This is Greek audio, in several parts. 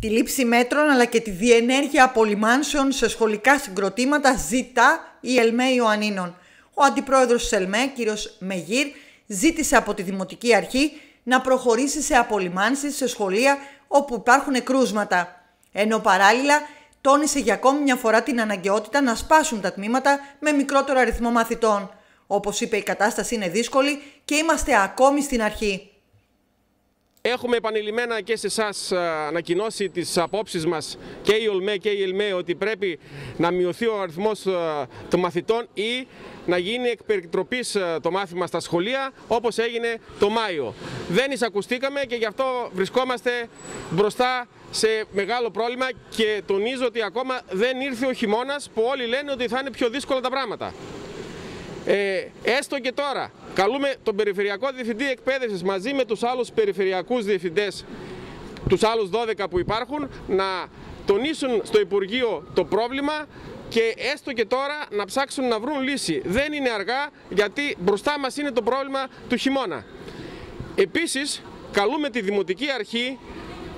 Τη λήψη μέτρων αλλά και τη διενέργεια απολυμάνσεων σε σχολικά συγκροτήματα ζητά η ΕΛΜΕ Ιωαννίνων. Ο αντιπρόεδρος της ΕΛΜΕ, κύριος Μεγύρ, ζήτησε από τη Δημοτική Αρχή να προχωρήσει σε απολυμάνσεις σε σχολεία όπου υπάρχουν κρούσματα. Ενώ παράλληλα τόνισε για ακόμη μια φορά την αναγκαιότητα να σπάσουν τα τμήματα με μικρότερο αριθμό μαθητών. Όπως είπε η κατάσταση είναι δύσκολη και είμαστε ακόμη στην αρχή. Έχουμε επανειλημμένα και σε εσάς ανακοινώσει τις απόψεις μας και η ΟΛΜΕ και η ΕΛΜΕ ότι πρέπει να μειωθεί ο αριθμός των μαθητών ή να γίνει εκ το μάθημα στα σχολεία όπως έγινε το Μάιο. Δεν εισακουστήκαμε και γι' αυτό βρισκόμαστε μπροστά σε μεγάλο πρόβλημα και τονίζω ότι ακόμα δεν ήρθε ο χειμώνας που όλοι λένε ότι θα είναι πιο δύσκολα τα πράγματα. Ε, έστω και τώρα καλούμε τον Περιφερειακό Διευθυντή Εκπαίδευσης μαζί με τους άλλους περιφερειακούς διευθυντές, τους άλλους 12 που υπάρχουν, να τονίσουν στο Υπουργείο το πρόβλημα και έστω και τώρα να ψάξουν να βρουν λύση. Δεν είναι αργά γιατί μπροστά μας είναι το πρόβλημα του χειμώνα. Επίσης καλούμε τη Δημοτική Αρχή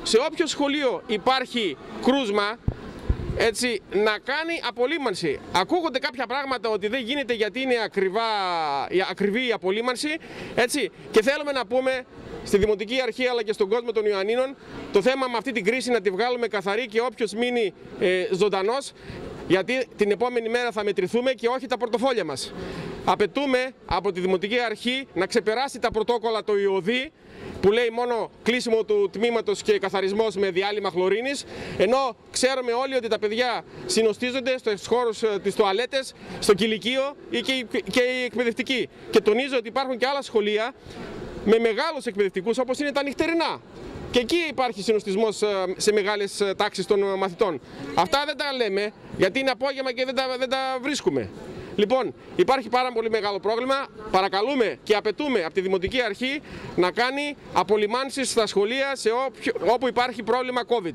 σε όποιο σχολείο υπάρχει κρούσμα έτσι, να κάνει απολύμανση. Ακούγονται κάποια πράγματα ότι δεν γίνεται γιατί είναι ακριβά, ακριβή η απολύμανση έτσι, και θέλουμε να πούμε στη Δημοτική Αρχή αλλά και στον κόσμο των Ιωαννίνων το θέμα με αυτή την κρίση να τη βγάλουμε καθαρή και όποιος μείνει ε, ζωντανός γιατί την επόμενη μέρα θα μετρηθούμε και όχι τα πορτοφόλια μας. Απαιτούμε από τη Δημοτική Αρχή να ξεπεράσει τα πρωτόκολλα το ΙΟΔΗ που λέει μόνο κλείσιμο του τμήματος και καθαρισμός με διάλειμμα χλωρίνης, ενώ ξέρουμε όλοι ότι τα παιδιά συνοστίζονται στους χώρους ε, της τουαλέτες, στο κηλικείο ή και οι εκπαιδευτικοί. Και τονίζω ότι υπάρχουν και άλλα σχολεία με μεγάλους εκπαιδευτικούς όπως είναι τα νυχτερινά. Και εκεί υπάρχει συνοστισμός ε, σε μεγάλες τάξεις των μαθητών. Αυτά δεν τα λέμε γιατί είναι απόγευμα και δεν τα, δεν τα βρίσκουμε. Λοιπόν, υπάρχει πάρα πολύ μεγάλο πρόβλημα. Παρακαλούμε και απαιτούμε από τη Δημοτική Αρχή να κάνει απολυμάνσεις στα σχολεία σε όπου υπάρχει πρόβλημα COVID.